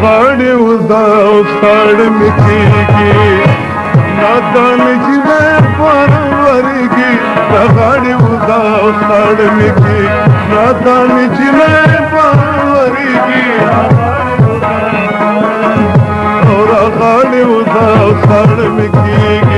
غاړې وزا او ساړ مکیږي نادان چې به پرورګي غاړې وزا او ساړ مکیږي نادان چې به پرورګي غاړې وزا او ساړ مکیږي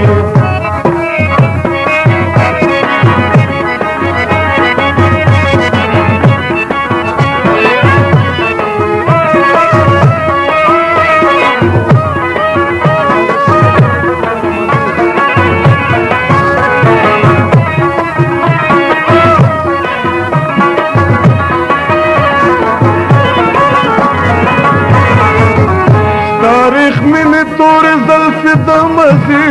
تور زلف دمزی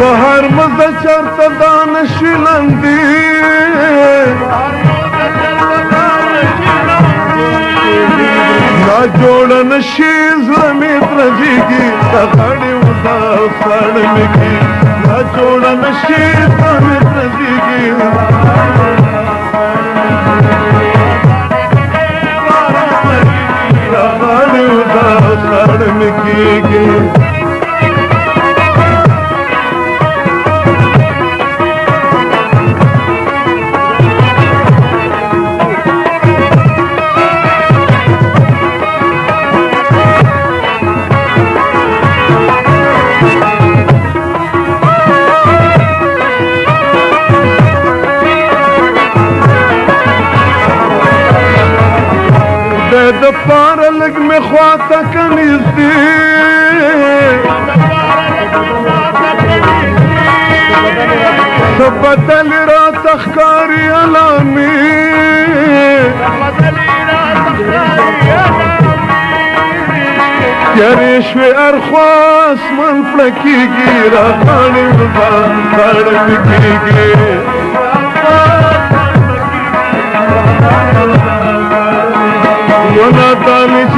بهر مزه چرته دانشی لندی نا جوړ نشي زلمې درځيږي دا غړي ودا سړمږي نا جوړ نشي the fun لگ میں خواہ تک نزدی بدل را تخکاری علامی یارې شوې ارخوا اسمان پړکېږي را خړې خړې کېږي ونه تا مې چې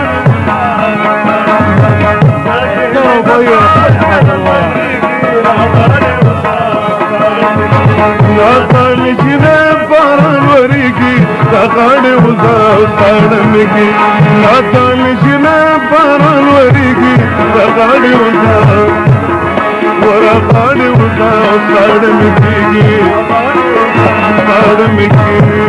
பழமிகு காத்தாமிஷின பரல் வரிகு பகாடி உண்டா ஒரு பாடி உண்டா பழமிகு பழமிகு